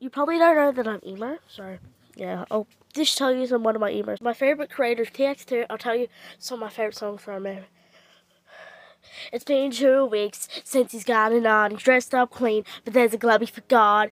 You probably don't know that I'm emo, so yeah, I'll just tell you some one of my emos. My favorite creator is TX2, I'll tell you some of my favorite songs from him. It's been two weeks since he's gotten on. He's dressed up clean, but there's a glove he forgot.